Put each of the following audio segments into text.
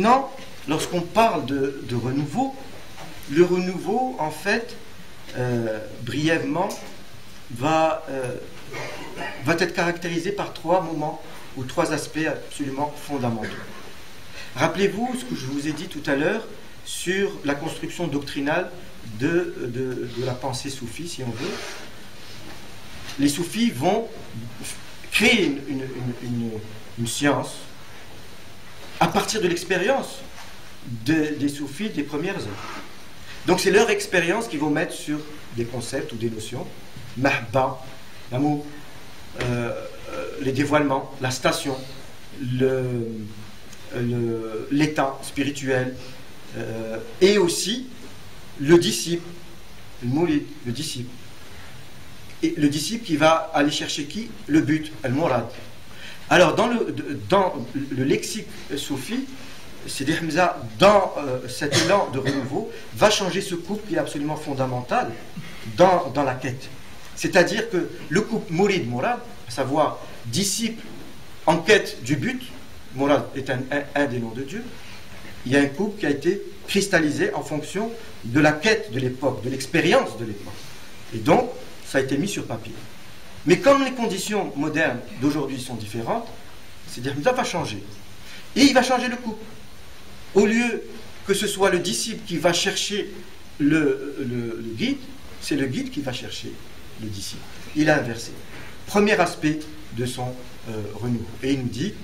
Maintenant, lorsqu'on parle de, renouveau, le renouveau, en fait, euh, brièvement, va, euh, va être caractérisé par trois moments ou trois aspects absolument fondamentaux. Rappelez-vous ce que je vous ai dit tout à l'heure sur la construction doctrinale de, de, la pensée soufie, si on veut. Les soufis vont créer une, science à partir de l'expérience des soufis des premières heures. Donc c'est leur expérience qu'ils vont mettre sur des concepts ou des notions. Mahba, l'amour, euh, euh, les dévoilements, la station, l'état spirituel, euh, et aussi le disciple, le moulid, le disciple. Le disciple qui va aller chercher qui? Le but, al murad. Alors, dans le, lexique soufi, Sidi Hamza, dans euh, cet élan de renouveau, va changer ce couple qui est absolument fondamental dans, la quête. C'est-à-dire que le couple Mourid Mourad, à savoir disciple en quête du but, Mourad est un, un, des noms de Dieu, il y a un couple qui a été cristallisé en fonction de la quête de l'époque, de l'expérience de l'époque. Et donc, ça a été mis sur papier. Mais comme les conditions modernes d'aujourd'hui sont différentes, c'est-à-dire que va changer. Et il va changer le couple. Au lieu que ce soit le disciple qui va chercher le, guide, c'est le guide qui va chercher le disciple. Il a inversé. Premier aspect de son euh, renouveau. Et il nous dit,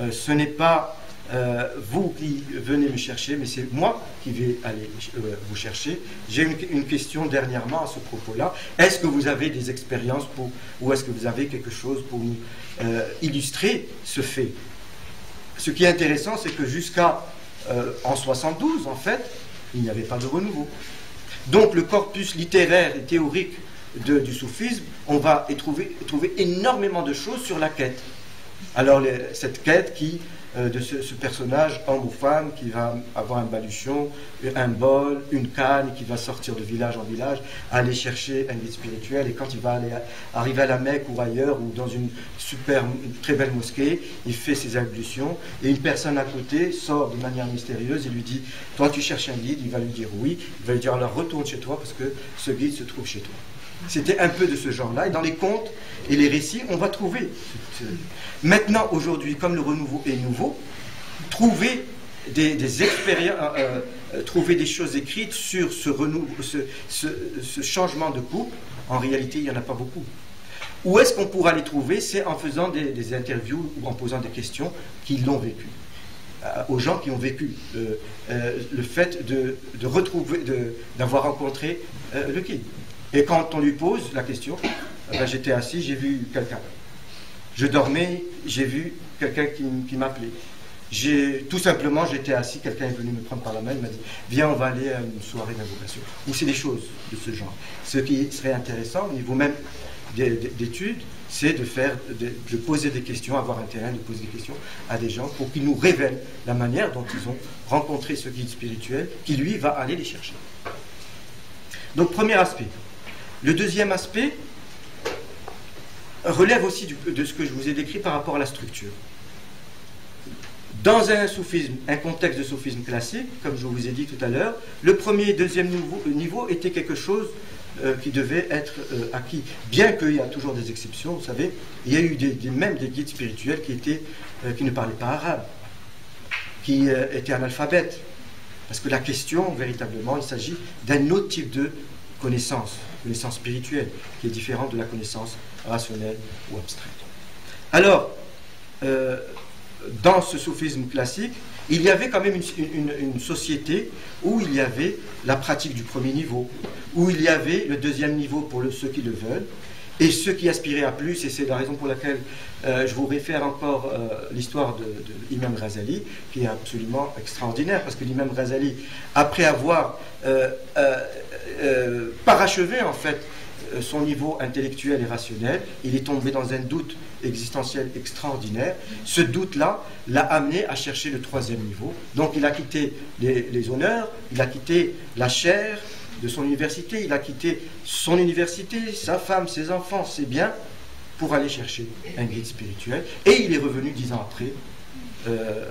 euh, ce n'est pas euh, vous qui venez me chercher, mais c'est moi qui vais aller euh, vous chercher. J'ai une, question dernièrement à ce propos-là. Est-ce que vous avez des expériences pour, ou est-ce que vous avez quelque chose pour nous euh, illustrer ce fait? Ce qui est intéressant, c'est que jusqu'à en 72, en fait, il n'y avait pas de renouveau. Donc le corpus littéraire et théorique du soufisme, on va trouver, énormément de choses sur la quête. Alors cette quête qui de ce, personnage, homme ou femme, qui va avoir un baluchon, un bol, une canne, qui va sortir de village en village, aller chercher un guide spirituel, et quand il va aller arriver à la Mecque ou ailleurs, ou dans une super, très belle mosquée, il fait ses ablutions, et une personne à côté sort de manière mystérieuse et lui dit, toi tu cherches un guide, il va lui dire oui, il va lui dire alors retourne chez toi, parce que ce guide se trouve chez toi. C'était un peu de ce genre-là. Et dans les contes et les récits, on va trouver. Maintenant, aujourd'hui, comme le renouveau est nouveau, trouver des, expériences, euh, euh, trouver des choses écrites sur ce, ce, changement de couple, en réalité, il n'y en a pas beaucoup. Où est-ce qu'on pourra les trouver? C'est en faisant des, interviews ou en posant des questions qui l'ont vécu. Euh, aux gens qui ont vécu le fait de, d'avoir rencontré le guide. Et quand on lui pose la question, eh ben, j'étais assis, j'ai vu quelqu'un. Je dormais, j'ai vu quelqu'un qui, m'appelait. tout simplement, j'étais assis, quelqu'un est venu me prendre par la main, il m'a dit Viens, on va aller à une soirée d'invocation. Ou c'est des choses de ce genre. Ce qui serait intéressant au niveau même d'études, c'est de faire, de, poser des questions, avoir intérêt de poser des questions à des gens pour qu'ils nous révèlent la manière dont ils ont rencontré ce guide spirituel qui lui va aller les chercher. Donc premier aspect, le deuxième aspect relève aussi de ce que je vous ai décrit par rapport à la structure. Dans un soufisme, un contexte de soufisme classique, comme je vous ai dit tout à l'heure, le premier et deuxième niveau, était quelque chose euh, qui devait être euh, acquis. Bien qu'il y a toujours des exceptions, vous savez, il y a eu même des guides spirituels qui, euh, qui ne parlaient pas arabe, qui étaient analphabètes. Parce que la question, véritablement, il s'agit d'un autre type de connaissance connaissance spirituelle, qui est différente de la connaissance rationnelle ou abstraite. Alors, euh, dans ce soufisme classique, il y avait quand même une, société où il y avait la pratique du premier niveau, où il y avait le deuxième niveau pour ceux qui le veulent, et ceux qui aspiraient à plus, et c'est la raison pour laquelle euh, je vous réfère encore euh, l'histoire de, l'imam Ghazali, qui est absolument extraordinaire, parce que l'imam Ghazali, après avoir euh, parachevé en fait son niveau intellectuel et rationnel, il est tombé dans un doute existentiel extraordinaire. Ce doute-là l'a amené à chercher le troisième niveau. Donc il a quitté les, honneurs, il a quitté la chair de son université, il a quitté son université, sa femme, ses enfants, ses biens, pour aller chercher un guide spirituel. Et il est revenu dix ans après, euh,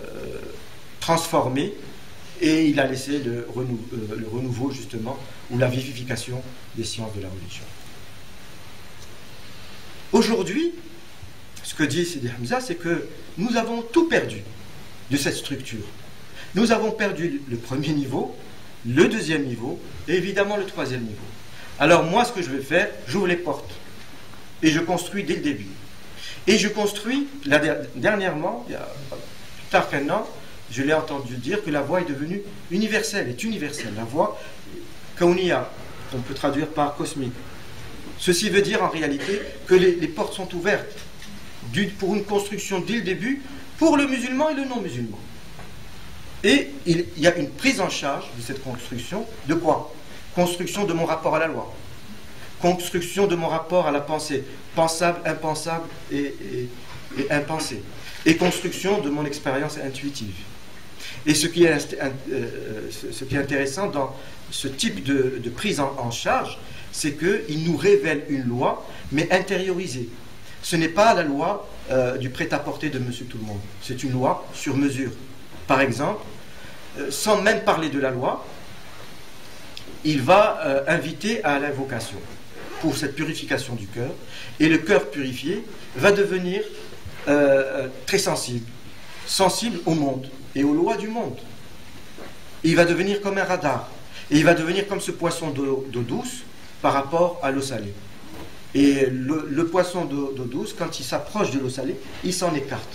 transformé et il a laissé le, le renouveau justement ou la vivification des sciences de la religion. Aujourd'hui, ce que dit Sidi Hamza, c'est que nous avons tout perdu de cette structure. Nous avons perdu le premier niveau, le deuxième niveau et évidemment le troisième niveau. Alors moi, ce que je vais faire, j'ouvre les portes et je construis dès le début. Et je construis, dernièrement, il y a plus tard qu'un an, je l'ai entendu dire que la voix est devenue universelle, est universelle. La voix, kaunia, qu'on peut traduire par cosmique. Ceci veut dire en réalité que les, portes sont ouvertes pour une construction dès le début pour le musulman et le non-musulman. Et il y a une prise en charge de cette construction. De quoi? Construction de mon rapport à la loi. Construction de mon rapport à la pensée. Pensable, impensable et, impensé. Et construction de mon expérience intuitive. Et ce qui est, euh, intéressant dans ce type de, prise en, charge, c'est qu'il nous révèle une loi, mais intériorisée. Ce n'est pas la loi euh, du prêt-à-porter de Monsieur Tout-le-Monde. C'est une loi sur mesure. Par exemple, euh, sans même parler de la loi, il va euh, inviter à l'invocation pour cette purification du cœur. Et le cœur purifié va devenir très sensible, sensible au monde et aux lois du monde. Il va devenir comme un radar. Et il va devenir comme ce poisson d'eau douce par rapport à l'eau salée. Et le, poisson d'eau douce, quand il s'approche de l'eau salée, il s'en écarte.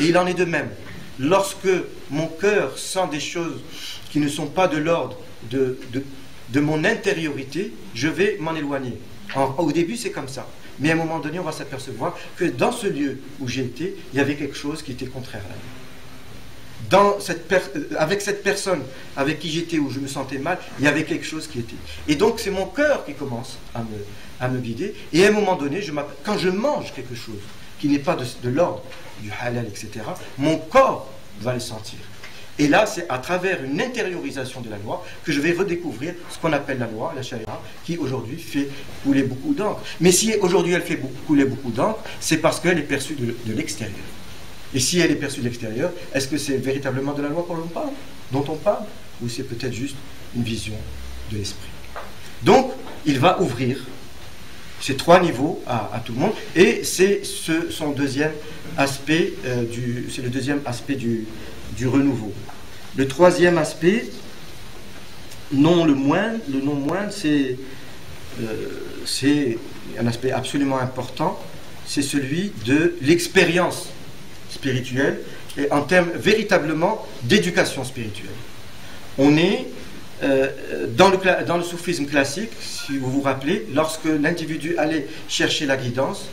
Et il en est de même. Lorsque mon cœur sent des choses qui ne sont pas de l'ordre de, de, mon intériorité, je vais m'en éloigner. au début, c'est comme ça. Mais à un moment donné, on va s'apercevoir que dans ce lieu où j'ai été, il y avait quelque chose qui était contraire à lui cette euh, avec cette personne avec qui j'étais, où je me sentais mal, il y avait quelque chose qui était. Et donc c'est mon cœur qui commence à me, à me guider. Et à un moment donné, quand je mange quelque chose qui n'est pas de, l'ordre du halal, etc., mon corps va le sentir. Et là, c'est à travers une intériorisation de la loi que je vais redécouvrir ce qu'on appelle la loi, la charia, qui aujourd'hui fait couler beaucoup d'encre. Mais si aujourd'hui elle fait couler beaucoup d'encre, c'est parce qu'elle est perçue de l'extérieur. Et si elle est perçue de l'extérieur, est-ce que c'est véritablement de la loi qu'on parle, dont on parle Ou c'est peut-être juste une vision de l'esprit? Donc, il va ouvrir ces trois niveaux à, tout le monde. Et c'est ce, son deuxième aspect, euh, c'est le deuxième aspect du, renouveau. Le troisième aspect, non le moindre, le non c'est, euh, c'est un aspect absolument important, c'est celui de l'expérience spirituelle et en termes véritablement d'éducation spirituelle. On est euh, dans, le, soufisme classique, si vous vous rappelez, lorsque l'individu allait chercher la guidance,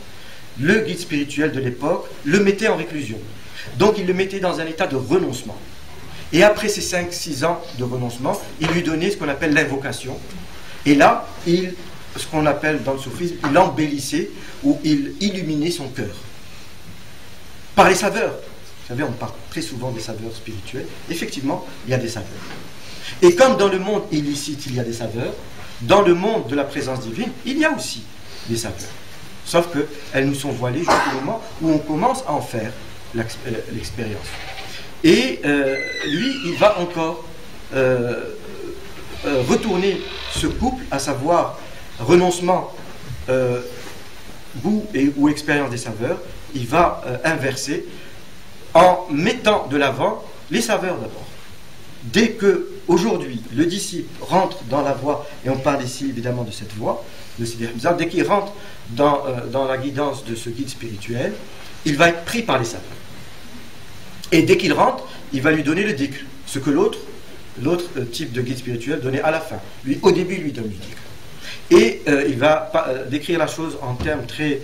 le guide spirituel de l'époque le mettait en réclusion. Donc il le mettait dans un état de renoncement. Et après ces 5-6 ans de renoncement, il lui donnait ce qu'on appelle l'invocation. Et là, ce qu'on appelle dans le soufisme, il embellissait ou il illuminait son cœur par les saveurs. Vous savez, on parle très souvent des saveurs spirituelles. Effectivement, il y a des saveurs. Et comme dans le monde illicite, il y a des saveurs, dans le monde de la présence divine, il y a aussi des saveurs. Sauf qu'elles nous sont voilées jusqu'au moment où on commence à en faire euh, l'expérience. Et euh, lui, il va encore euh, retourner ce couple, à savoir renoncement, goût et, ou expérience des saveurs, il va inverser en mettant de l'avant les saveurs d'abord. Dès que aujourd'hui le disciple rentre dans la voie, et on parle ici évidemment de cette voie, de dès qu'il rentre dans, euh, dans, la guidance de ce guide spirituel, il va être pris par les saveurs. Et dès qu'il rentre, il va lui donner le dhikr, ce que l'autre, l'autre euh, type de guide spirituel donnait à la fin. Lui, au début, lui donne le dhikr. Et il va décrire la chose en termes très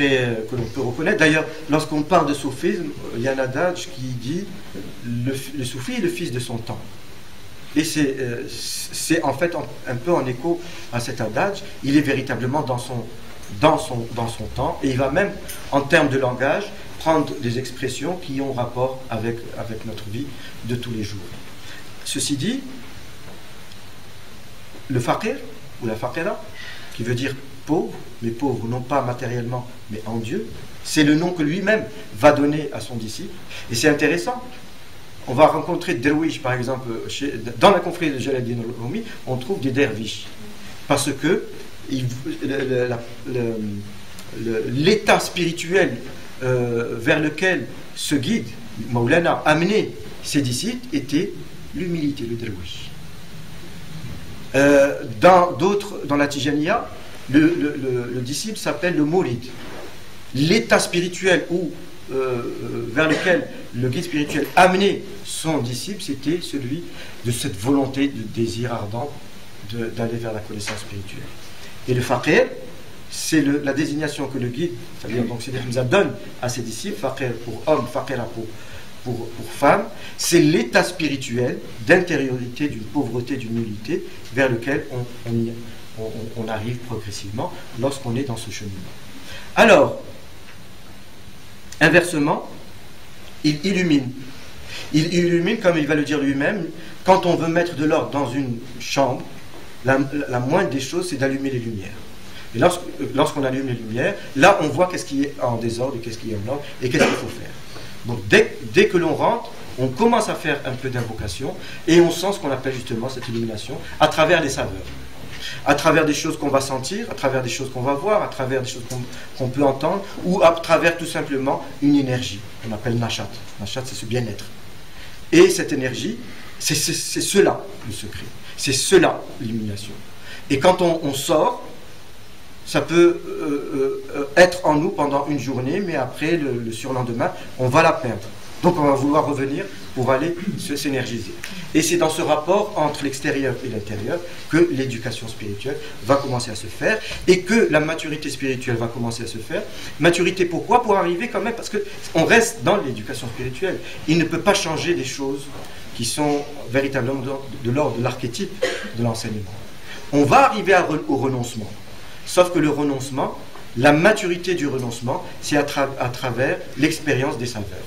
euh, que l'on peut reconnaître. D'ailleurs, lorsqu'on parle de soufisme, il y a un adage qui dit le, le soufi est le fils de son temps. Et c'est euh, en fait un peu en écho à cet adage. Il est véritablement dans son, dans, son, dans son temps et il va même, en termes de langage, prendre des expressions qui ont rapport avec, avec notre vie de tous les jours. Ceci dit, le faqir, ou la faqira, qui veut dire pauvre, mais pauvre non pas matériellement, mais en Dieu. C'est le nom que lui-même va donner à son disciple. Et c'est intéressant. On va rencontrer derviches, par exemple, dans la confrérie de Jalaluddin Rumi, on trouve des derviches. Parce que l'état spirituel euh, vers lequel ce guide, Maulana, amené ses disciples était l'humilité, le dervish. Euh, dans dans la Tijaniya, le, disciple s'appelle le Mourid. L'état spirituel où, euh, vers lequel le guide spirituel amenait son disciple, c'était celui de cette volonté, de désir ardent d'aller vers la connaissance spirituelle. Et le faqir, c'est la désignation que le guide, c'est-à-dire donc Hamza donne à ses disciples, faqir pour homme, faqira pour, pour, pour femme, c'est l'état spirituel d'intériorité, d'une pauvreté, d'une nullité vers lequel on, on, on arrive progressivement lorsqu'on est dans ce cheminement. Alors, inversement, il illumine. Il illumine, comme il va le dire lui-même, quand on veut mettre de l'ordre dans une chambre, la, moindre des choses, c'est d'allumer les lumières. Et lorsqu'on allume les lumières, là, on voit qu'est-ce qui est en désordre qu'est-ce qui est en ordre et qu'est-ce qu'il faut faire. Donc, dès, dès que l'on rentre, on commence à faire un peu d'invocation et on sent ce qu'on appelle justement cette illumination à travers les saveurs à travers des choses qu'on va sentir, à travers des choses qu'on va voir, à travers des choses qu'on peut entendre, ou à travers tout simplement une énergie qu'on appelle nachat. Nachat, c'est ce bien-être. Et cette énergie, c'est cela le secret. C'est cela l'illumination. Et quand on, sort, ça peut euh, euh, être en nous pendant une journée, mais après, le surlendemain, on va la perdre. Donc on va vouloir revenir pour aller s'énergiser. Et c'est dans ce rapport entre l'extérieur et l'intérieur que l'éducation spirituelle va commencer à se faire et que la maturité spirituelle va commencer à se faire. Maturité pourquoi? Pour arriver quand même, parce qu'on reste dans l'éducation spirituelle. Il ne peut pas changer des choses qui sont véritablement de l'ordre de l'archétype de l'enseignement. On va arriver au renoncement. Sauf que le renoncement, la maturité du renoncement, c'est à travers l'expérience des saveurs.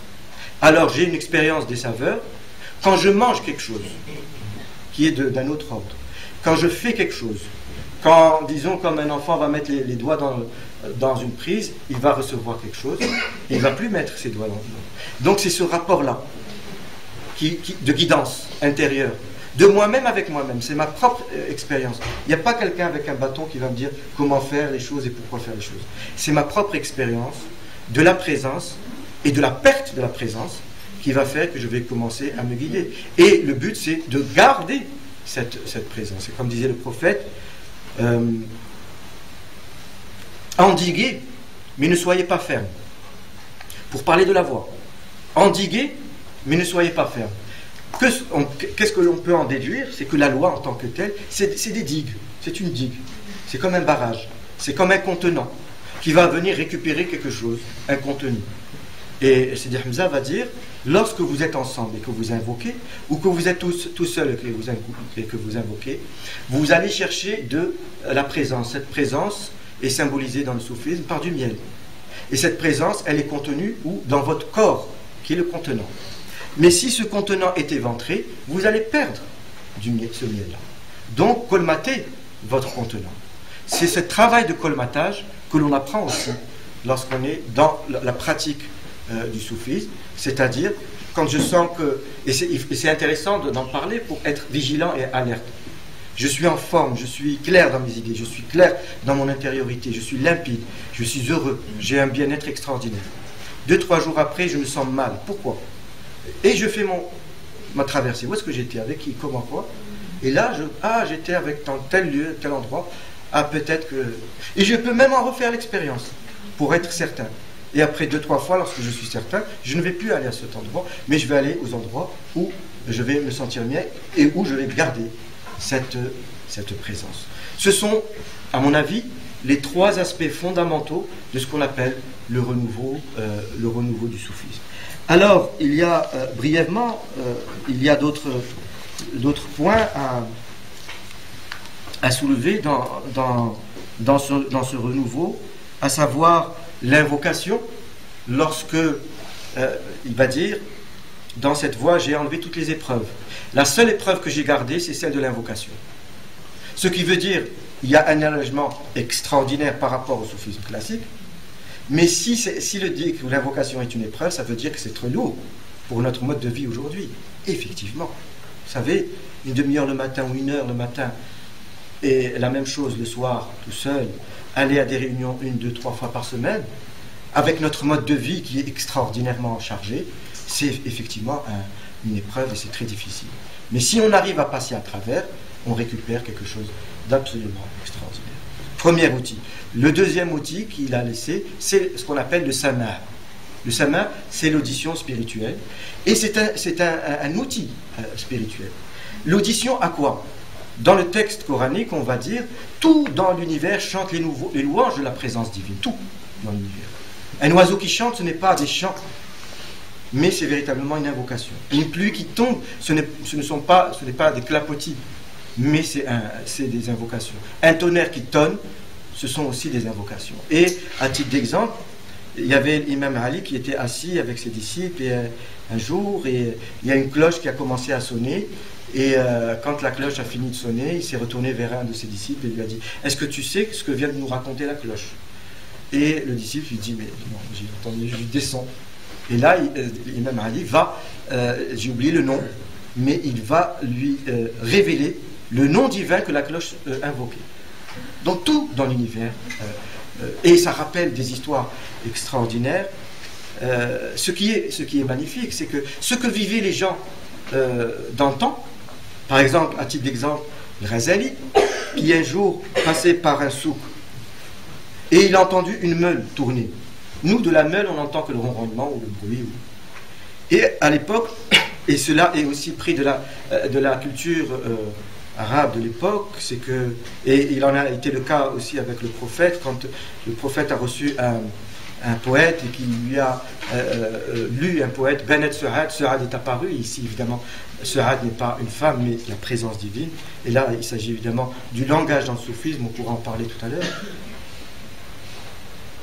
Alors j'ai une expérience des saveurs. Quand je mange quelque chose qui est d'un autre ordre, quand je fais quelque chose, quand, disons, comme un enfant va mettre les, doigts dans, dans, une prise, il va recevoir quelque chose, il ne va plus mettre ses doigts dans Donc c'est ce rapport-là qui, de guidance intérieure, de moi-même avec moi-même. C'est ma propre euh, expérience. Il n'y a pas quelqu'un avec un bâton qui va me dire comment faire les choses et pourquoi faire les choses. C'est ma propre expérience de la présence et de la perte de la présence qui va faire que je vais commencer à me guider. Et le but, c'est de garder cette, présence. Et comme disait le prophète, euh, endiguez, mais ne soyez pas ferme. Pour parler de la voix. Endiguez, mais ne soyez pas ferme. Qu'est-ce que l'on peut en déduire? C'est que la loi en tant que telle, c'est des digues. C'est une digue. C'est comme un barrage. C'est comme un contenant qui va venir récupérer quelque chose, un contenu. Et Sidi Hamza va dire, lorsque vous êtes ensemble et que vous invoquez, ou que vous êtes tous, tout seul et que, vous, invoquez, vous allez chercher de la présence. Cette présence est symbolisée dans le soufisme par du miel. Et cette présence, elle est contenue où? Dans votre corps, qui est le contenant. Mais si ce contenant est éventré, vous allez perdre du miel, ce miel-là. Donc, colmatez votre contenant. C'est ce travail de colmatage que l'on apprend aussi lorsqu'on est dans la pratique euh, du soufisme, c'est-à-dire quand je sens que, et c'est intéressant d'en parler pour être vigilant et alerte. Je suis en forme, je suis clair dans mes idées, je suis clair dans mon intériorité, je suis limpide, je suis heureux, j'ai un bien-être extraordinaire. Deux, trois jours après, je me sens mal. Pourquoi? Et je fais mon, ma traversée. Où est-ce que j'étais? Avec qui? Comment quoi? Et là, ah, j'étais avec dans tel lieu, tel endroit. Ah, peut-être que. Et je peux même en refaire l'expérience pour être certain. Et après deux, trois fois, lorsque je suis certain, je ne vais plus aller à cet endroit, mais je vais aller aux endroits où je vais me sentir bien et où je vais garder cette, cette présence. Ce sont, à mon avis, les trois aspects fondamentaux de ce qu'on appelle le renouveau, euh, le renouveau du soufisme. Alors, il y a euh, brièvement, euh, il y a d'autres, points à, à soulever dans, dans, dans, ce, dans ce renouveau, à savoir l'invocation lorsque euh, il va dire dans cette voie j'ai enlevé toutes les épreuves. La seule épreuve que j'ai gardée, c'est celle de l'invocation. Ce qui veut dire il y a un allègement extraordinaire par rapport au soufisme classique, mais si, si le dit que l'invocation est une épreuve, ça veut dire que c'est très lourd. pour notre mode de vie aujourd'hui. Effectivement. Vous savez, une demi-heure le matin ou une heure le matin, et la même chose le soir, tout seul, aller à des réunions une, deux, trois fois par semaine, avec notre mode de vie qui est extraordinairement chargé, c'est effectivement une épreuve et c'est très difficile. Mais si on arrive à passer à travers, on récupère quelque chose d'absolument extraordinaire. Premier outil. Le deuxième outil qu'il a laissé, c'est ce qu'on appelle le sama. Le sama, c'est l'audition spirituelle. Et c'est un, outil euh, spirituel. L'audition à quoi? Dans le texte coranique, on va dire, tout dans l'univers chante les, louanges de la présence divine. Tout dans l'univers. Un oiseau qui chante, ce n'est pas des chants, mais c'est véritablement une invocation. Une pluie qui tombe, ce, ne sont pas, n'est pas des clapotis, mais c'est des invocations. Un tonnerre qui tonne, ce sont aussi des invocations. Et à titre d'exemple, il y avait l'imam Ali qui était assis avec ses disciples et, un jour, et il y a une cloche qui a commencé à sonner. Et euh, quand la cloche a fini de sonner, il s'est retourné vers un de ses disciples et lui a dit Est-ce que tu sais ce que vient de nous raconter la cloche? Et le disciple lui dit Mais non, j'ai entendu, je descends. Et là, euh, l'imam Ali va, j'ai oublié le nom, mais il va lui révéler le nom divin que la cloche invoquait. Donc tout dans l'univers. Euh, euh, et ça rappelle des histoires extraordinaires. Euh, ce, qui est, ce qui est magnifique, c'est que ce que vivaient les gens dans le temps, par exemple, à titre d'exemple, le Razali, qui un jour passait par un souk et il a entendu une meule tourner. Nous, de la meule, on n'entend que le ronronnement ou le bruit. Et à l'époque, et cela est aussi pris de la, de la culture arabe de l'époque, c'est que, et il en a été le cas aussi avec le prophète, quand le prophète a reçu un, poète et qu'il lui a euh, euh, lu un poète, Benet Serad, Serad est apparu, ici évidemment, Serad n'est pas une femme, mais la présence divine, et là il s'agit évidemment du langage dans le soufisme, on pourra en parler tout à l'heure.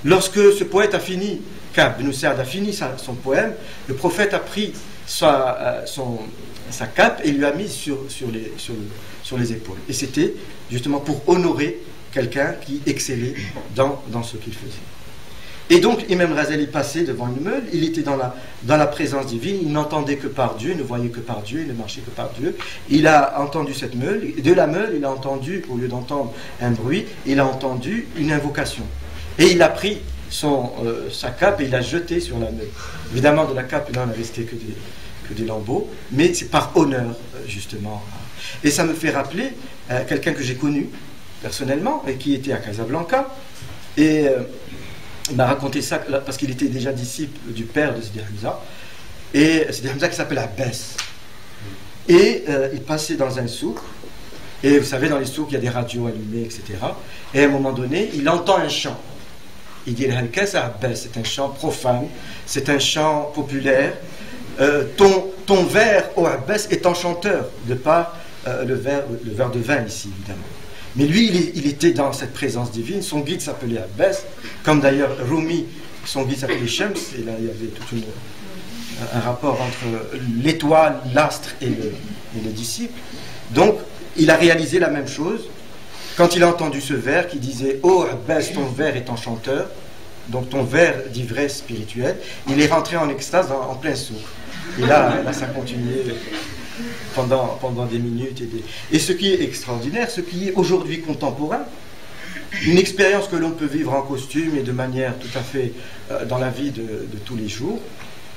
Lorsque ce poète a fini, Kab a fini son poème, le prophète a pris sa, euh, cape et lui a mis sur, les, épaules. Et c'était justement pour honorer quelqu'un qui excellait dans ce qu'il faisait. Et donc, Imam Razali passait devant une meule, il était dans la, présence divine, il n'entendait que par Dieu, il ne voyait que par Dieu, il ne marchait que par Dieu. Il a entendu cette meule, de la meule, il a entendu, au lieu d'entendre un bruit, il a entendu une invocation. Et il a pris son, euh, sa cape et il l'a jeté sur la meule. Évidemment, de la cape, il n'en a resté que des, que des lambeaux, mais c'est par honneur, euh, justement, et ça me fait rappeler euh, quelqu'un que j'ai connu personnellement et qui était à Casablanca. Et il m'a raconté ça parce qu'il était déjà disciple du père de Sidi Hamza. Et Sidi Hamza qui s'appelle Abbas. Et euh, il passait dans un souk. Et vous savez, dans les souks, il y a des radios allumées, etc. Et à un moment donné, il entend un chant. Il dit Abbas, c'est un chant profane, c'est un chant populaire. ton, ton vers, au Abbas, est enchanteur de par euh, le, verre, le verre de vin ici, évidemment. Mais lui, il, était dans cette présence divine. Son guide s'appelait Abbas, comme d'ailleurs Rumi, son guide s'appelait Shams, et là il y avait tout un rapport entre l'étoile, l'astre et le, disciple. Donc, il a réalisé la même chose quand il a entendu ce vers qui disait Oh Abbas, ton vers est enchanteur, donc ton vers d'ivresse spirituelle. Il est rentré en extase en, plein sourd. Et là, là ça continuait pendant, pendant des minutes. Et, et ce qui est extraordinaire, ce qui est aujourd'hui contemporain, une expérience que l'on peut vivre en costume et de manière tout à fait euh, dans la vie de, tous les jours,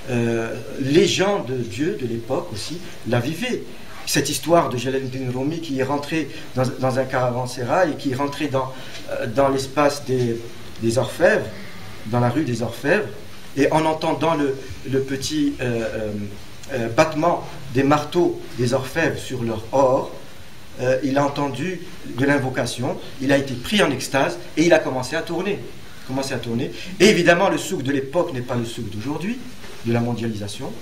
euh, les gens de Dieu de l'époque aussi la vivaient. Cette histoire de Jalaluddin Rumi qui est rentré dans, un caravansérail et qui est rentré dans, euh, dans l'espace des, des, orfèvres, dans la rue des orfèvres, et en entendant le, le petit battement des marteaux des orfèvres sur leur or, euh, il a entendu de l'invocation, il a été pris en extase et il a commencé à tourner. Commencé à tourner. Et évidemment, le souk de l'époque n'est pas le souk d'aujourd'hui, de la mondialisation.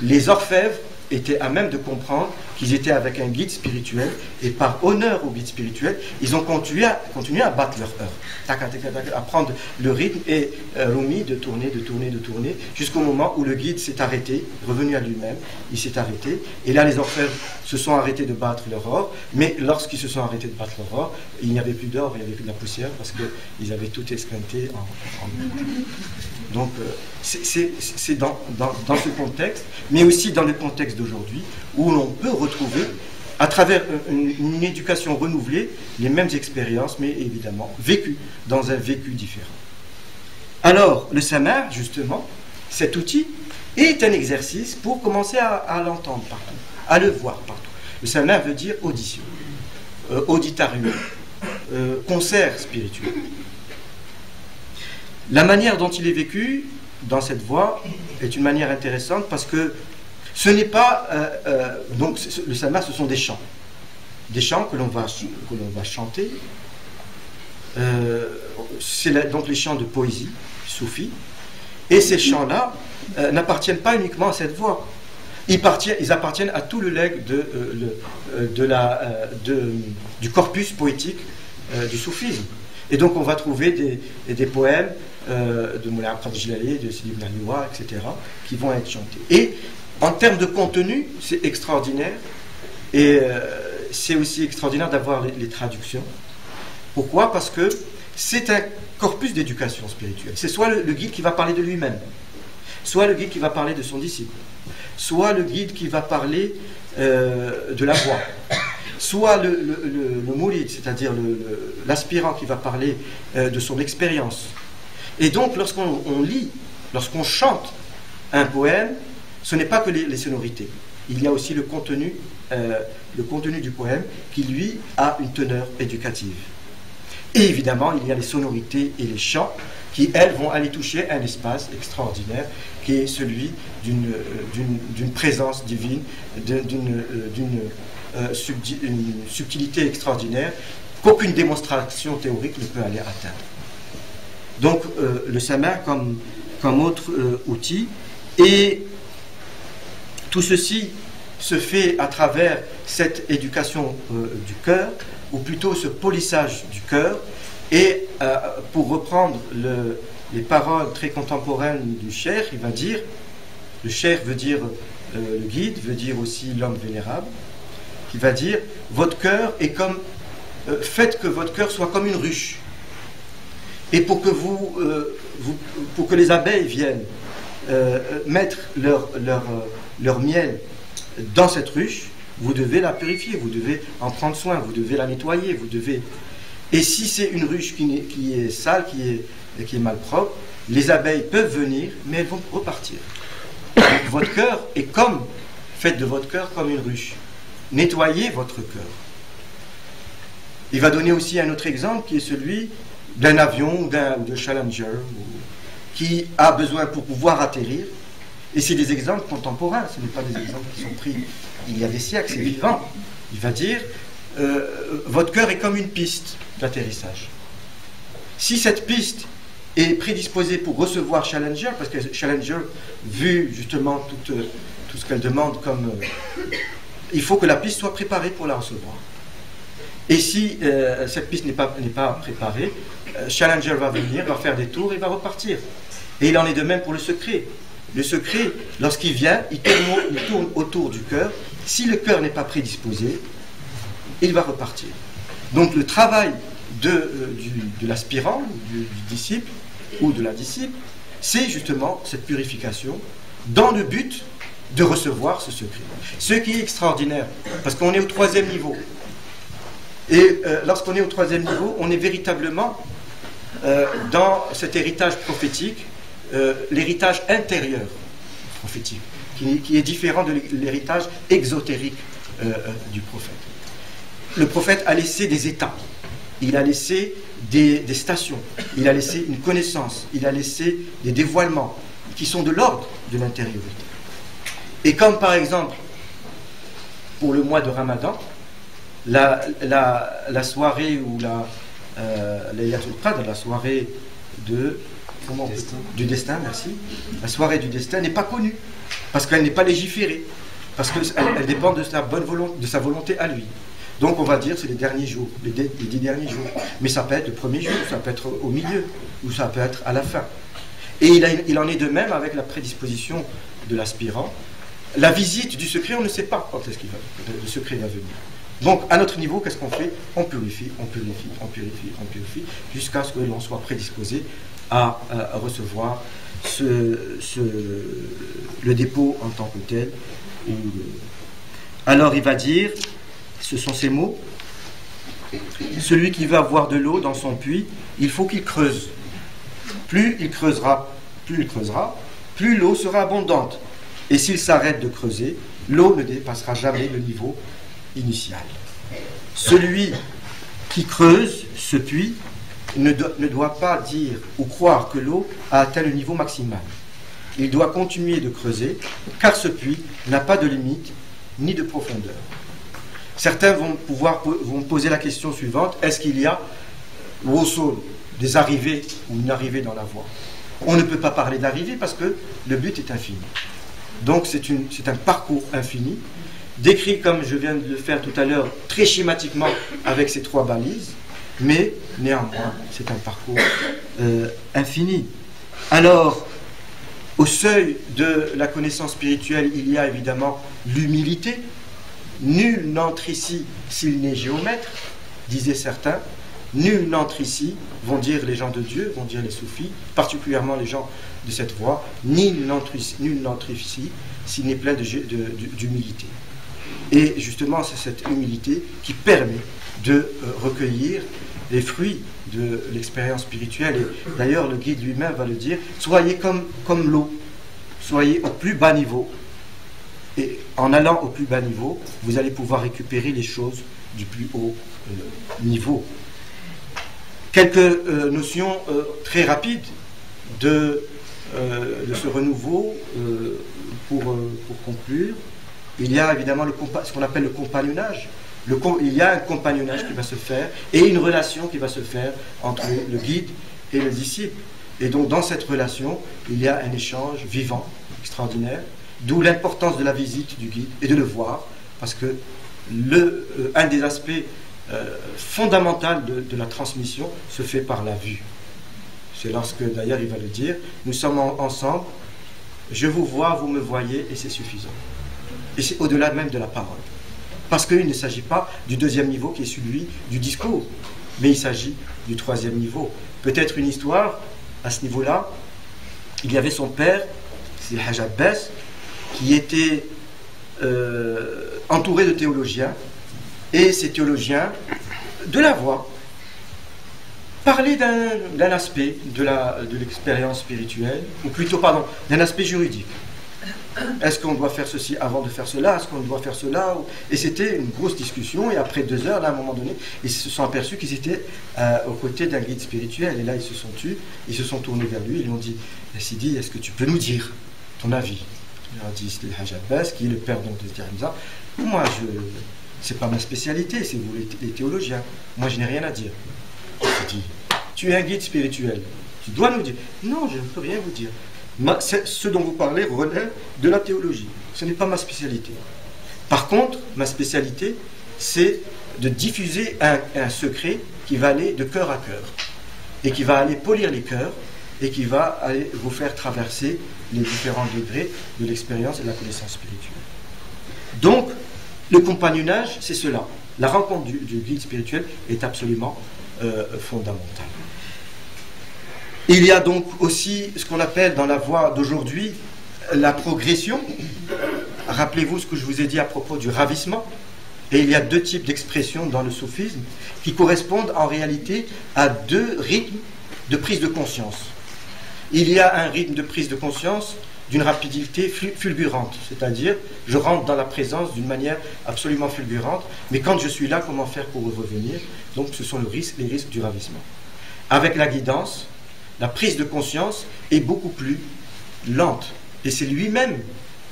Les orfèvres étaient à même de comprendre qu'ils étaient avec un guide spirituel et par honneur au guide spirituel, ils ont continué à, battre leur heure, à prendre le rythme et euh, de tourner, de tourner, de tourner, jusqu'au moment où le guide s'est arrêté, revenu à lui-même, il s'est arrêté, et là les orfèvres se sont arrêtés de battre leur or, mais lorsqu'ils se sont arrêtés de battre leur or, il n'y avait plus d'or, il n'y avait plus de la poussière parce qu'ils avaient tout esquinté en, Donc euh, c'est dans, ce contexte, mais aussi dans le contexte d'aujourd'hui, où l'on peut retrouver, à travers une, éducation renouvelée, les mêmes expériences, mais évidemment vécues dans un vécu différent. Alors, le samar, justement, cet outil, est un exercice pour commencer à, l'entendre partout, à le voir partout. Le samar veut dire audition, euh, auditarium, euh, concert spirituel. La manière dont il est vécu dans cette voie est une manière intéressante parce que ce n'est pas. Euh, euh, donc, le samar, ce sont des chants. Des chants que l'on va, que l'on va chanter. Euh, c'est donc les chants de poésie, soufi. Et ces chants-là n'appartiennent pas uniquement à cette voie. Ils, ils appartiennent à tout le legs de, de la, de, du corpus poétique du soufisme. Et donc on va trouver des, des poèmes de Moulay Abdel de Sidi etc., qui vont être chantés. Et en termes de contenu, c'est extraordinaire. Et euh, c'est aussi extraordinaire d'avoir les, traductions. Pourquoi? Parce que c'est un corpus d'éducation spirituelle. C'est soit le, guide qui va parler de lui-même, soit le guide qui va parler de son disciple, soit le guide qui va parler euh, de la voix, soit le, le, c'est-à-dire l'aspirant qui va parler euh, de son expérience. Et donc, lorsqu'on lit, lorsqu'on chante un poème, ce n'est pas que les, sonorités. Il y a aussi le contenu, euh, le contenu du poème qui, lui, a une teneur éducative. Et évidemment, il y a les sonorités et les chants qui, elles, vont aller toucher un espace extraordinaire qui est celui d'une euh, présence divine, d'une euh, subtilité extraordinaire qu'aucune démonstration théorique ne peut aller atteindre. Donc, le samar comme, comme autre outil est tout ceci se fait à travers cette éducation euh, du cœur, ou plutôt ce polissage du cœur. Et euh, pour reprendre les paroles très contemporaines du cher, il va dire, le cher veut dire euh, le guide, veut dire aussi l'homme vénérable, qui va dire, votre cœur est comme, faites que votre cœur soit comme une ruche. Et pour que, vous, pour que les abeilles viennent mettre leur, leur leur miel dans cette ruche, vous devez la purifier, vous devez en prendre soin, vous devez la nettoyer, vous devez. Et si c'est une ruche qui, est, qui est sale, qui est, qui est malpropre, les abeilles peuvent venir, mais elles vont repartir. votre cœur est comme, faites de votre cœur comme une ruche. Nettoyez votre cœur. Il va donner aussi un autre exemple qui est celui d'un avion ou d'un Challenger qui a besoin pour pouvoir atterrir et c'est des exemples contemporains, ce n'est pas des exemples qui sont pris il y a des siècles, c'est vivant. Il va dire, euh, votre cœur est comme une piste d'atterrissage. Si cette piste est prédisposée pour recevoir Challenger, parce que Challenger, vu justement tout, euh, tout ce qu'elle demande comme... Euh, il faut que la piste soit préparée pour la recevoir. Et si cette piste n'est pas, pas préparée, Challenger va venir, va faire des tours et va repartir. Et il en est de même pour le secret. Le secret, lorsqu'il vient, il tourne, autour du cœur. Si le cœur n'est pas prédisposé, il va repartir. Donc le travail de, euh, de l'aspirant, du, disciple ou de la disciple, c'est justement cette purification dans le but de recevoir ce secret. Ce qui est extraordinaire, parce qu'on est au troisième niveau. Et euh, lorsqu'on est au troisième niveau, on est véritablement euh, dans cet héritage prophétique euh, l'héritage intérieur prophétique, qui, est différent de l'héritage exotérique du prophète. Le prophète a laissé des états, il a laissé des, stations, il a laissé une connaissance, il a laissé des dévoilements qui sont de l'ordre de l'intériorité. Et comme par exemple, pour le mois de Ramadan, la, la, soirée ou la, euh, la soirée de du destin, merci. La soirée du destin n'est pas connue, parce qu'elle n'est pas légiférée. parce qu'elle dépend de sa bonne volonté, de sa volonté à lui. Donc on va dire c'est les derniers jours, les, dix derniers jours. Mais ça peut être le premier jour, ça peut être au milieu, ou ça peut être à la fin. Et il, il en est de même avec la prédisposition de l'aspirant. La visite du secret, on ne sait pas quand est-ce qu'il va, le secret va venir. Donc, à notre niveau, qu'est-ce qu'on fait On purifie, on purifie, on purifie, on purifie, jusqu'à ce que l'on soit prédisposé à, recevoir le dépôt en tant que tel. Alors, il va dire, ce sont ces mots, celui qui veut avoir de l'eau dans son puits, il faut qu'il creuse. Plus il creusera, plus il creusera, plus l'eau sera abondante. Et s'il s'arrête de creuser, l'eau ne dépassera jamais le niveau initial. Celui qui creuse ce puits ne, ne doit pas dire ou croire que l'eau a atteint le niveau maximal. Il doit continuer de creuser, car ce puits n'a pas de limite ni de profondeur. Certains vont pouvoir vont poser la question suivante est-ce qu'il y a au sol des arrivées ou une arrivée dans la voie? On ne peut pas parler d'arrivée parce que le but est infini. Donc c'est un parcours infini, décrit comme je viens de le faire tout à l'heure, très schématiquement avec ces trois balises, mais néanmoins c'est un parcours euh, infini. Alors, au seuil de la connaissance spirituelle, il y a évidemment l'humilité. Nul n'entre ici s'il n'est géomètre, disaient certains. Nul n'entre ici, vont dire les gens de Dieu, vont dire les soufis, particulièrement les gens de cette voie. Nul n'entre ici s'il n'est plein d'humilité. Et justement, c'est cette humilité qui permet de euh, recueillir les fruits de l'expérience spirituelle. Et d'ailleurs, le guide lui-même va le dire, soyez comme, l'eau, soyez au plus bas niveau. Et en allant au plus bas niveau, vous allez pouvoir récupérer les choses du plus haut euh, niveau. Quelques euh, notions très rapides de, ce renouveau pour, conclure. Il y a évidemment ce qu'on appelle le compagnonnage il y a un compagnonnage qui va se faire et une relation qui va se faire entre le guide et le disciple. Et donc dans cette relation, il y a un échange vivant, extraordinaire, d'où l'importance de la visite du guide et de le voir, parce que le, euh, un des aspects euh, fondamentaux de, la transmission se fait par la vue. C'est lorsque, d'ailleurs, il va le dire, nous sommes ensemble, je vous vois, vous me voyez, et c'est suffisant. Et c'est au-delà même de la parole. Parce qu'il ne s'agit pas du deuxième niveau qui est celui du discours, mais il s'agit du troisième niveau. Peut-être une histoire, à ce niveau-là, il y avait son père, c'est le Hajj Abbas, qui était euh, entouré de théologiens, et ces théologiens, de la voix, parlaient d'un aspect de l'expérience spirituelle, ou plutôt, pardon, d'un aspect juridique. Est-ce qu'on doit faire ceci avant de faire cela? Est-ce qu'on doit faire cela? Et c'était une grosse discussion. Et après deux heures, à un moment donné, ils se sont aperçus qu'ils étaient euh, aux côtés d'un guide spirituel. Et là, ils se sont tus, ils se sont tournés vers lui. Ils lui ont dit dit, est-ce que tu peux nous dire ton avis Il leur a dit c'est Hajj qui est le père de Tiramiza. Moi, je c'est pas ma spécialité, c'est vous les, théologiens. Moi, je n'ai rien à dire. Il dit tu es un guide spirituel. Tu dois nous dire. Non, je ne peux rien vous dire ce dont vous parlez relève de la théologie. Ce n'est pas ma spécialité. Par contre, ma spécialité, c'est de diffuser un, secret qui va aller de cœur à cœur et qui va aller polir les cœurs et qui va aller vous faire traverser les différents degrés de l'expérience et de la connaissance spirituelle. Donc, le compagnonnage, c'est cela. La rencontre du, guide spirituel est absolument euh, fondamentale. Il y a donc aussi ce qu'on appelle dans la voie d'aujourd'hui la progression. Rappelez-vous ce que je vous ai dit à propos du ravissement. Et il y a deux types d'expressions dans le soufisme qui correspondent en réalité à deux rythmes de prise de conscience. Il y a un rythme de prise de conscience d'une rapidité fulgurante, c'est-à-dire je rentre dans la présence d'une manière absolument fulgurante, mais quand je suis là, comment faire pour revenir? Donc ce sont les risques du ravissement. Avec la guidance, la prise de conscience est beaucoup plus lente. Et c'est lui-même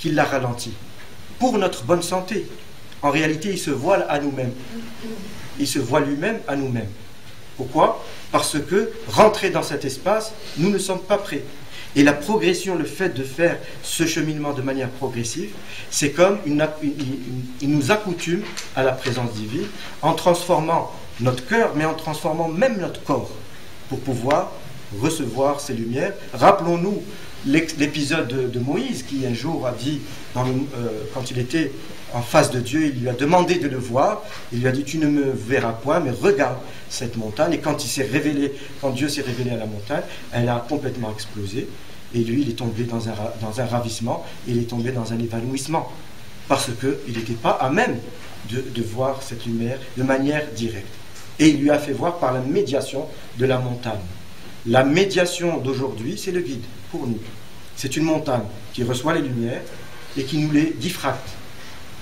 qui l'a ralenti. Pour notre bonne santé. En réalité, il se voile à nous-mêmes. Il se voit lui-même à nous-mêmes. Pourquoi? Parce que rentrer dans cet espace, nous ne sommes pas prêts. Et la progression, le fait de faire ce cheminement de manière progressive, c'est comme il nous accoutume à la présence divine en transformant notre cœur, mais en transformant même notre corps pour pouvoir recevoir ces lumières. Rappelons-nous l'épisode de, Moïse qui un jour a dit, euh, quand il était en face de Dieu, il lui a demandé de le voir, il lui a dit tu ne me verras point, mais regarde cette montagne. Et quand il s'est révélé, quand Dieu s'est révélé à la montagne, elle a complètement explosé. Et lui, il est tombé dans un, dans un ravissement, il est tombé dans un évanouissement, parce qu'il n'était pas à même de, de voir cette lumière de manière directe. Et il lui a fait voir par la médiation de la montagne. La médiation d'aujourd'hui, c'est le guide pour nous. C'est une montagne qui reçoit les lumières et qui nous les diffracte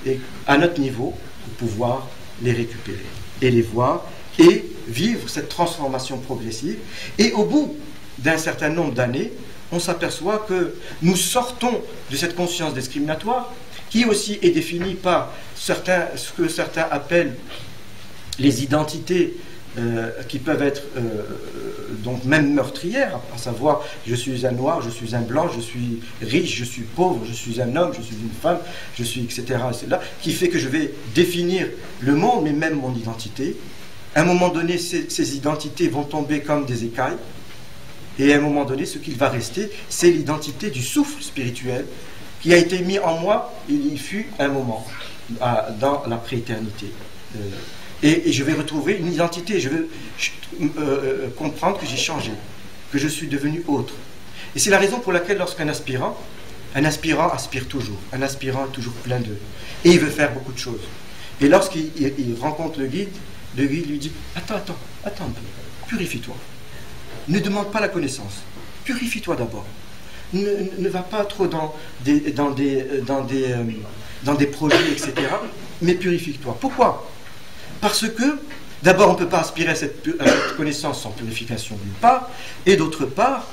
et à notre niveau pour pouvoir les récupérer et les voir et vivre cette transformation progressive. Et au bout d'un certain nombre d'années, on s'aperçoit que nous sortons de cette conscience discriminatoire qui aussi est définie par certains, ce que certains appellent les identités qui peuvent être euh, donc même meurtrières, à savoir je suis un noir, je suis un blanc, je suis riche, je suis pauvre, je suis un homme, je suis une femme, je suis etc. Là, qui fait que je vais définir le monde, mais même mon identité. À un moment donné, ces, identités vont tomber comme des écailles. Et à un moment donné, ce qu'il va rester, c'est l'identité du souffle spirituel qui a été mis en moi, il y fut un moment, dans la prééternité. Euh, et, je vais retrouver une identité. Je veux euh, euh, comprendre que j'ai changé, que je suis devenu autre. Et c'est la raison pour laquelle lorsqu'un aspirant, un aspirant aspire toujours, un aspirant est toujours plein d'eux. Et il veut faire beaucoup de choses. Et lorsqu'il rencontre le guide, le guide lui dit, attends, attends, attends un peu, purifie-toi. Ne demande pas la connaissance, purifie-toi d'abord. Ne, va pas trop dans des, euh, dans des projets, etc. Mais purifie-toi. Pourquoi? Parce que, d'abord, on ne peut pas aspirer à cette, connaissance sans purification d'une part, et d'autre part,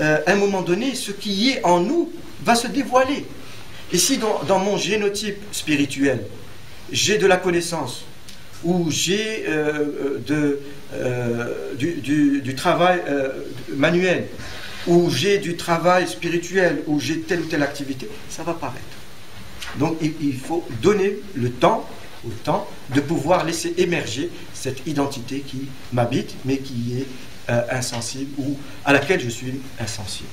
euh, à un moment donné, ce qui est en nous va se dévoiler. Et si dans, mon génotype spirituel, j'ai de la connaissance, ou j'ai euh, euh, du, travail manuel, ou j'ai du travail spirituel, ou j'ai telle ou telle activité, ça va paraître. Donc il faut donner le temps de pouvoir laisser émerger cette identité qui m'habite, mais qui est euh, insensible ou à laquelle je suis insensible.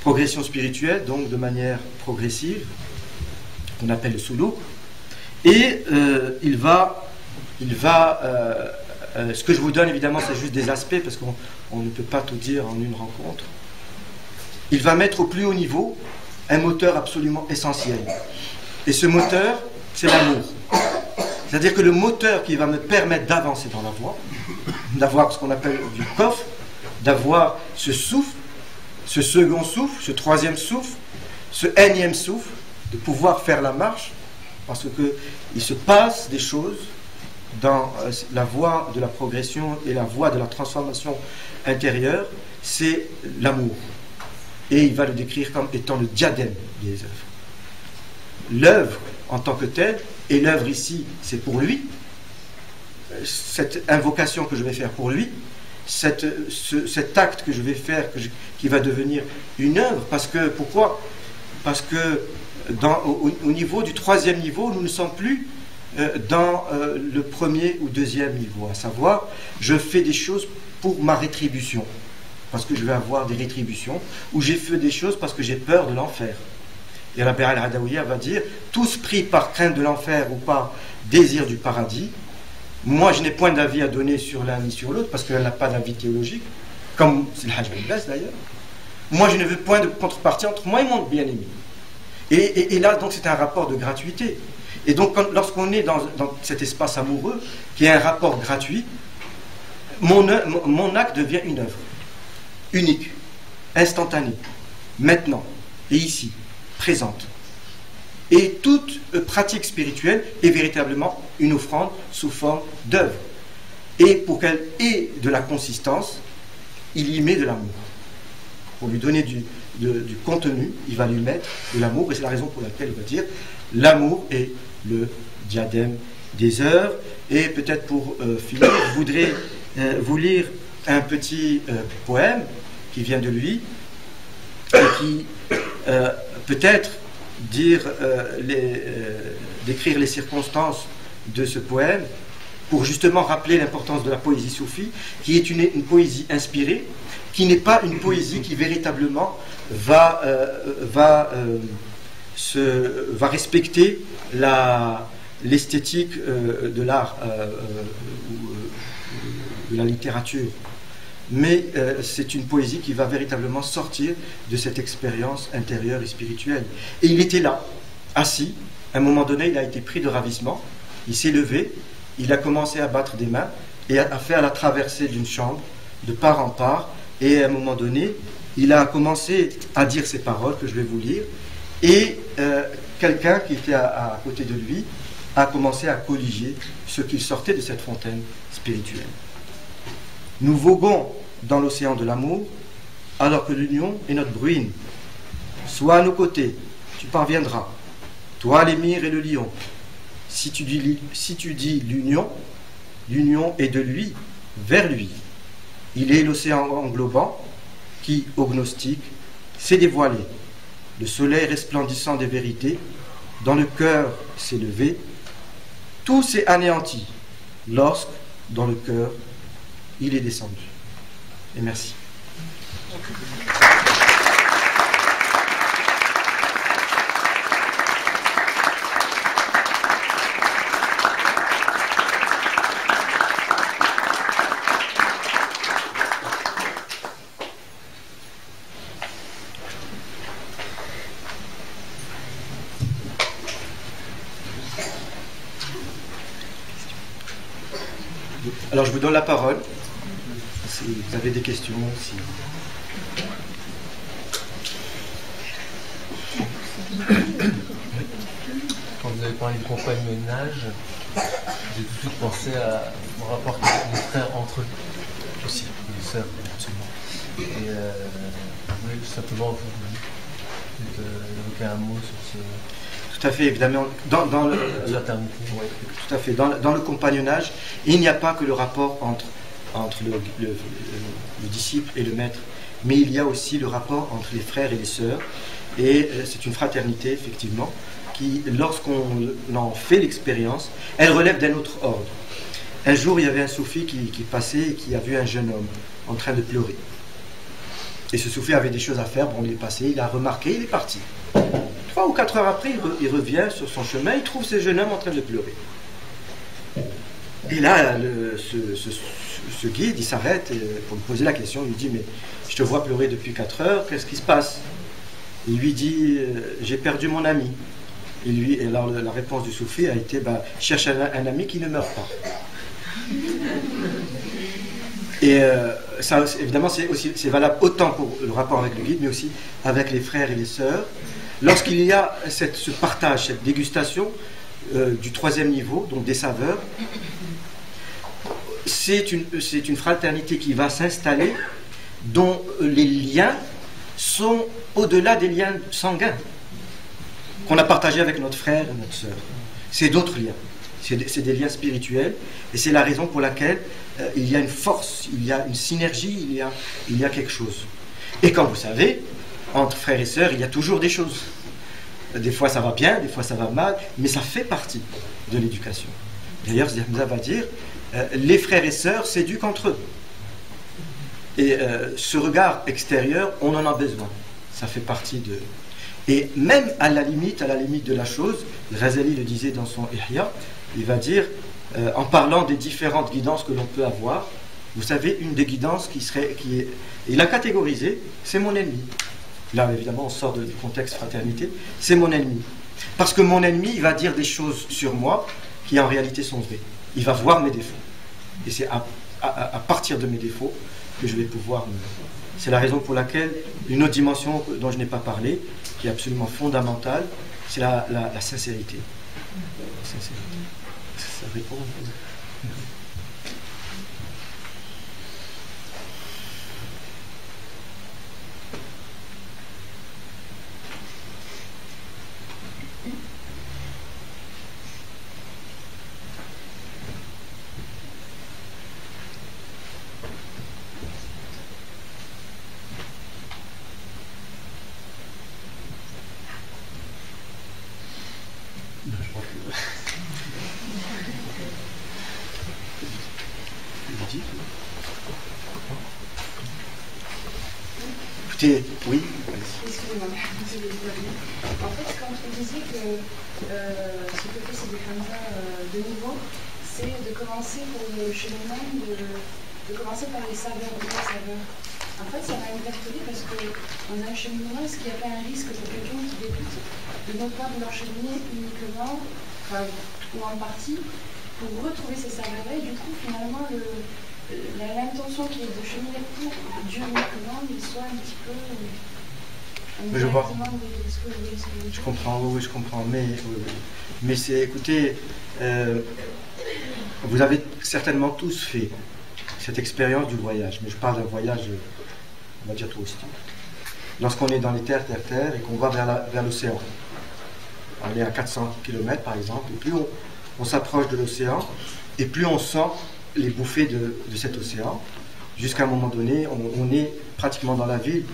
Progression spirituelle, donc de manière progressive, qu'on appelle le solo. Et euh, il va, il va euh, ce que je vous donne évidemment, c'est juste des aspects parce qu'on ne peut pas tout dire en une rencontre. Il va mettre au plus haut niveau un moteur absolument essentiel. Et ce moteur, c'est l'amour. C'est-à-dire que le moteur qui va me permettre d'avancer dans la voie, d'avoir ce qu'on appelle du coffre, d'avoir ce souffle, ce second souffle, ce troisième souffle, ce énième souffle, de pouvoir faire la marche, parce qu'il se passe des choses dans euh, la voie de la progression et la voie de la transformation intérieure, c'est l'amour. Et il va le décrire comme étant le diadème des œuvres l'œuvre en tant que telle, et l'œuvre ici, c'est pour lui, cette invocation que je vais faire pour lui, cet acte que je vais faire, qui va devenir une œuvre, parce que, pourquoi? Parce que au, niveau du troisième niveau, nous ne sommes plus euh, dans euh, le premier ou deuxième niveau, à savoir, je fais des choses pour ma rétribution, parce que je vais avoir des rétributions, ou j'ai fait des choses parce que j'ai peur de l'enfer. Et la al-Hadawiya va dire tous pris par crainte de l'enfer ou par désir du paradis. Moi, je n'ai point d'avis à donner sur l'un ni sur l'autre parce qu'elle n'a pas d'avis théologique, comme c'est le Hajj d'ailleurs. Moi, je ne veux point de contrepartie entre moi et mon bien-aimé. Et, là, donc, c'est un rapport de gratuité. Et donc, lorsqu'on est dans, cet espace amoureux, qui est un rapport gratuit, mon acte devient une œuvre unique, instantanée, maintenant et ici présente. Et toute pratique spirituelle est véritablement une offrande sous forme d'œuvre. Et pour qu'elle ait de la consistance, il y met de l'amour. Pour lui donner du, contenu, il va lui mettre de l'amour. Et c'est la raison pour laquelle il va dire l'amour est le diadème des heures. Et peut-être pour euh, finir, je voudrais euh, vous lire un petit euh, poème qui vient de lui et qui peut-être dire euh, les, décrire les circonstances de ce poème pour justement rappeler l'importance de la poésie soufie, qui est une, poésie inspirée, qui n'est pas une poésie qui véritablement va, se, va respecter l'esthétique de l'art de la littérature. Mais euh, c'est une poésie qui va véritablement sortir de cette expérience intérieure et spirituelle. Et il était là, assis. À un moment donné, il a été pris de ravissement. Il s'est levé, il a commencé à battre des mains et à faire la traversée d'une chambre de part en part. Et à un moment donné, il a commencé à dire ces paroles que je vais vous lire. Et euh, quelqu'un qui était à côté de lui a commencé à colliger ce qu'il sortait de cette fontaine spirituelle. Nous voguons dans l'océan de l'amour, alors que l'union est notre bruine. Sois à nos côtés, tu parviendras. Toi, l'émir et le lion. Si tu dis, l'union, l'union est de lui vers lui. Il est l'océan englobant qui, au gnostique, s'est dévoilé. Le soleil resplendissant des vérités, dans le cœur s'est levé. Tout s'est anéanti lorsque, dans le cœur, il est descendu. Et merci. Alors je vous donne la parole vous avez des questions, si... Quand vous avez parlé de compagnonnage, j'ai tout de suite pensé à mon rapport avec frères entre eux aussi, les sœurs, absolument. Et euh, tout simplement vous évoquer un mot sur ce. Tout à fait, évidemment. Dans, dans le, tout à fait. Dans, dans, le compagnonnage, il n'y a pas que le rapport entre entre le, disciple et le maître, mais il y a aussi le rapport entre les frères et les sœurs, et euh, c'est une fraternité, effectivement, qui, lorsqu'on en fait l'expérience, elle relève d'un autre ordre. Un jour, il y avait un soufi qui, passait et qui a vu un jeune homme en train de pleurer. Et ce soufi avait des choses à faire, bon, il est passé, il a remarqué, il est parti. Trois ou quatre heures après, il, revient sur son chemin, il trouve ce jeune homme en train de pleurer. Et là, ce, ce guide, il s'arrête pour me poser la question. Il lui dit Mais je te vois pleurer depuis 4 heures, qu'est-ce qui se passe? Il lui dit euh, J'ai perdu mon ami. Et, lui, et la réponse du soufi a été bah, Cherche un, ami qui ne meurt pas. Et euh, ça, évidemment, c'est, aussi, c'est valable autant pour le rapport avec le guide, mais aussi avec les frères et les sœurs. Lorsqu'il y a cette, ce partage, cette dégustation euh, du troisième niveau, donc des saveurs, c'est une, une fraternité qui va s'installer, dont les liens sont au-delà des liens sanguins qu'on a partagés avec notre frère et notre sœur. C'est d'autres liens. C'est des, liens spirituels. Et c'est la raison pour laquelle euh, il y a une force, il y a une synergie, il y a, il y a quelque chose. Et comme vous savez, entre frères et sœurs, il y a toujours des choses. Des fois ça va bien, des fois ça va mal, mais ça fait partie de l'éducation. D'ailleurs, Zermza va dire euh, les frères et sœurs s'éduquent entre eux. Et euh, ce regard extérieur, on en a besoin. Ça fait partie de. Et même à la limite, à la limite de la chose, Razali le disait dans son Ihya, il va dire, euh, en parlant des différentes guidances que l'on peut avoir, vous savez, une des guidances qui serait, qui est, il a catégorisé, c'est mon ennemi. Là, évidemment, on sort du contexte fraternité, c'est mon ennemi. Parce que mon ennemi, il va dire des choses sur moi qui en réalité sont vraies. Il va voir mes défauts. Et c'est à, partir de mes défauts que je vais pouvoir me... C'est la raison pour laquelle une autre dimension dont je n'ai pas parlé, qui est absolument fondamentale, c'est la, sincérité. La sincérité. Ça répond. Oui. Excusez-moi, En fait, quand vous disiez que euh, ce que fait ces femmes-là euh, de nouveau, c'est de commencer pour le cheminement, de, commencer par les saveurs, les saveurs. En fait, ça m'a interpellé parce qu'on a un cheminement, est-ce qu'il n'y a pas un risque pour quelqu'un qui débute de ne pas vouloir cheminer uniquement, ou en partie, pour retrouver ces saveurs-là, et du coup, finalement, le, l'intention qui est de cheminer pour Dieu uniquement, il soit un petit peu mais je vois. Je comprends, oui, je comprends. Mais, mais c'est, écoutez, euh, vous avez certainement tous fait cette expérience du voyage. Mais je parle d'un voyage, on va dire touristique. Lorsqu'on est dans les terres, terres, terres, et qu'on va vers, l'océan. On est à 400 km par exemple, et plus on, s'approche de l'océan, et plus on sent les bouffées de, cet océan. Jusqu'à un moment donné, on est pratiquement dans la ville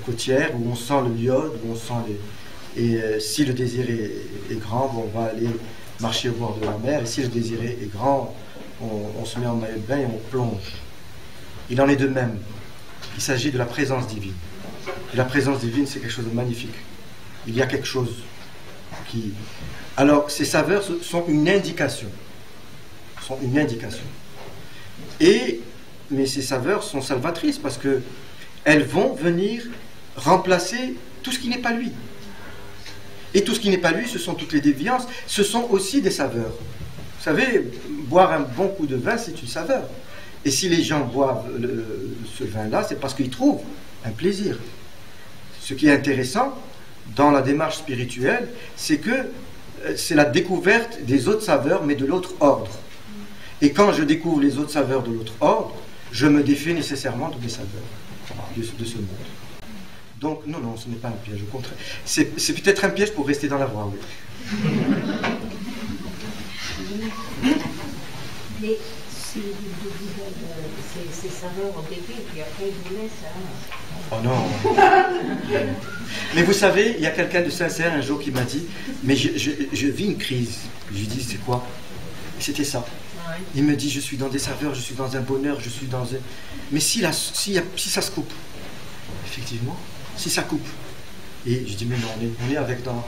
côtière où on sent le iode, où on sent les... Et euh, si le désir est, grand, on va aller marcher au bord de la mer. Et si le désir est grand, on, se met en maillot de bain et on plonge. Il en est de même. Il s'agit de la présence divine. Et la présence divine, c'est quelque chose de magnifique. Il y a quelque chose qui... Alors, ces saveurs sont une indication. Sont une indication. Et, mais ces saveurs sont salvatrices parce que elles vont venir remplacer tout ce qui n'est pas lui. Et tout ce qui n'est pas lui, ce sont toutes les déviances, ce sont aussi des saveurs. Vous savez, boire un bon coup de vin, c'est une saveur. Et si les gens boivent ce vin-là, c'est parce qu'ils trouvent un plaisir. Ce qui est intéressant dans la démarche spirituelle, c'est que euh, c'est la découverte des autres saveurs, mais de l'autre ordre. Et quand je découvre les autres saveurs de l'autre ordre, je me défais nécessairement de mes saveurs de ce monde. Donc, non, non, ce n'est pas un piège, au contraire. C'est, peut-être un piège pour rester dans la voie, oui. Mais si ces saveurs au début, puis après vous laisse. Hein. Oh non Mais vous savez, il y a quelqu'un de sincère un jour qui m'a dit Mais je, je, vis une crise. Je lui dis C'est quoi? C'était ça. Il me dit Je suis dans des saveurs, je suis dans un bonheur, je suis dans un. Mais si, la, si, si ça se coupe, effectivement, si ça coupe. Et je dis, mais non, on est, avec, dans,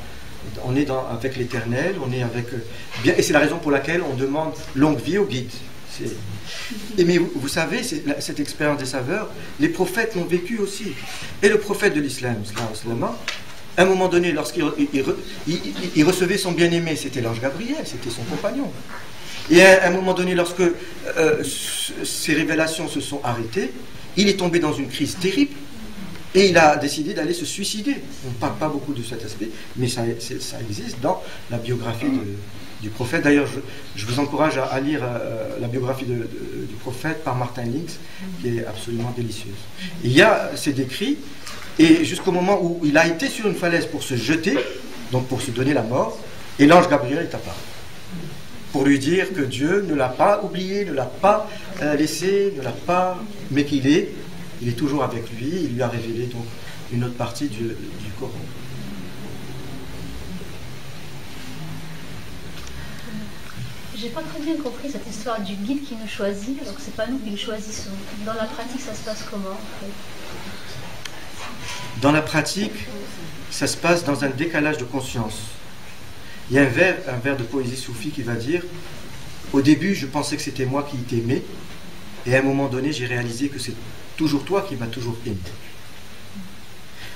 on est dans, avec l'éternel, on est avec. Euh, bien, et c'est la raison pour laquelle on demande longue vie au guide. Et mais vous, savez, cette expérience des saveurs, les prophètes l'ont vécu aussi. Et le prophète de l'islam, à un moment donné, lorsqu'il il, recevait son bien-aimé, c'était l'ange Gabriel, c'était son compagnon. Et à un moment donné, lorsque euh, ces révélations se sont arrêtées, il est tombé dans une crise terrible. Et il a décidé d'aller se suicider. On ne parle pas beaucoup de cet aspect, mais ça, existe dans la biographie du prophète. D'ailleurs, je, vous encourage à, lire euh, la biographie du prophète par Martin Links, qui est absolument délicieuse. il y a, c'est décrit, et jusqu'au moment où il a été sur une falaise pour se jeter, donc pour se donner la mort, et l'ange Gabriel est apparu. Pour lui dire que Dieu ne l'a pas oublié, ne l'a pas euh, laissé, ne l'a pas, mais qu'il est il est toujours avec lui, il lui a révélé donc une autre partie du, Coran. J'ai pas très bien compris cette histoire du guide qui nous choisit, alors que c'est pas nous qui le choisissons. Dans la pratique, ça se passe comment Dans la pratique, ça se passe dans un décalage de conscience. Il y a un vers, un vers de poésie soufie qui va dire Au début, je pensais que c'était moi qui t'aimais, et à un moment donné, j'ai réalisé que c'est toujours toi qui m'as toujours aimé.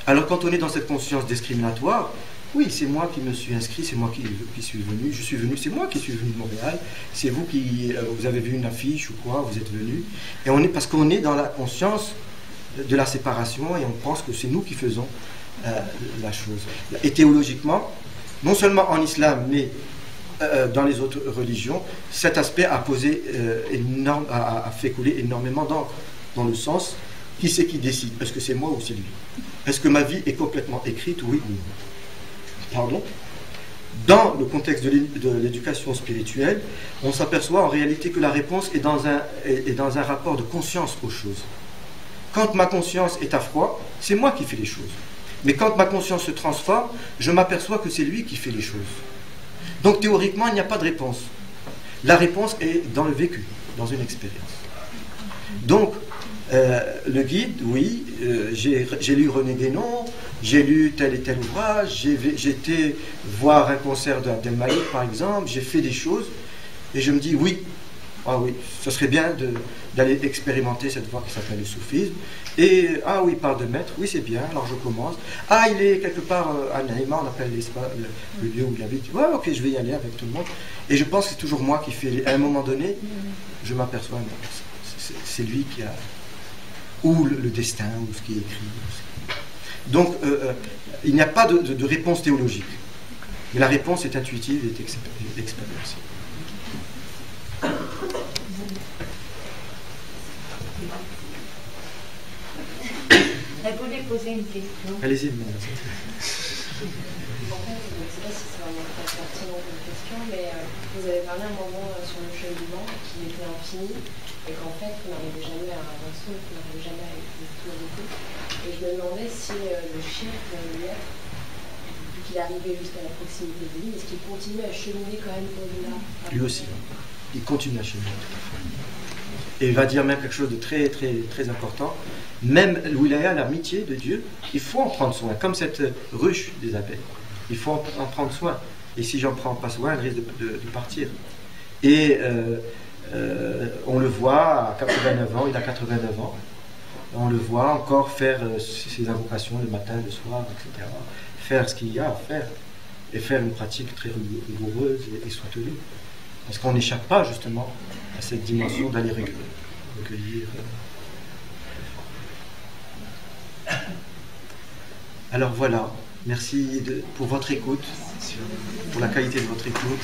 Alors quand on est dans cette conscience discriminatoire, oui, c'est moi qui me suis inscrit, c'est moi qui, suis venu, je suis venu, c'est moi qui suis venu de Montréal, c'est vous qui, euh, vous avez vu une affiche ou quoi, vous êtes venu. Et on est, parce qu'on est dans la conscience de la séparation et on pense que c'est nous qui faisons euh, la chose. Et théologiquement, non seulement en islam, mais euh, dans les autres religions, cet aspect a posé énorme, a fait couler énormément d'encre dans le sens qui c'est qui décide? Est-ce que c'est moi ou c'est lui? Est-ce que ma vie est complètement écrite, oui ou non? Pardon? Dans le contexte de l'éducation spirituelle, on s'aperçoit en réalité que la réponse est dans un rapport de conscience aux choses. Quand ma conscience est à froid, c'est moi qui fais les choses. Mais quand ma conscience se transforme, je m'aperçois que c'est lui qui fait les choses. Donc théoriquement, il n'y a pas de réponse. La réponse est dans le vécu, dans une expérience. Donc, Euh, le guide, oui, euh, j'ai lu René Guénon, j'ai lu tel et tel ouvrage, j'ai été voir un concert d'Abdel par exemple, j'ai fait des choses, et je me dis, oui, ah oui, ce serait bien de- d'aller expérimenter cette voie qui s'appelle le soufisme. Et, ah oui, il parle de maître, oui, c'est bien, alors je commence. Ah, il est quelque part euh, à Naïma, on appelle le, le lieu où il habite. Ouais, ok, je vais y aller avec tout le monde. Et je pense que c'est toujours moi qui fais, à un moment donné, je m'aperçois, c'est- lui qui a, ou le, destin, ou ce qui est écrit. Donc, euh, euh, il n'y a pas de, réponse théologique. Mais la réponse est intuitive et expé- expérientielle. Elle voulait poser une question. Allez-y, madame. En fait, je ne sais pas si c'est vraiment très pertinent comme question, mais euh, vous avez parlé un moment euh, sur le cheminement qui était infini et qu'en fait, vous n'arrivez jamais à avancer, vous n'arrivez jamais à être tout Et je me demandais si euh, le chien, maître, vu qu'il arrivait jusqu'à la proximité de lui, est-ce qu'il continue à cheminer quand même au-delà Lui aussi. Il continue à cheminer. Et il va dire même quelque chose de très, très, très important. Même l'wilaya, l'amitié de Dieu, il faut en prendre soin. Comme cette ruche des abeilles. Il faut en, en prendre soin. Et si j'en prends pas soin, elle risque de, partir. Et euh, euh, on le voit à 89 ans, il a 89 ans. On le voit encore faire euh, ses invocations le matin, le soir, etc. Faire ce qu'il y a à faire. Et faire une pratique très rigou- rigoureuse et, et soutenue. Parce qu'on n'échappe pas justement à cette dimension d'aller recueillir. Alors voilà, merci pour votre écoute, pour la qualité de votre écoute.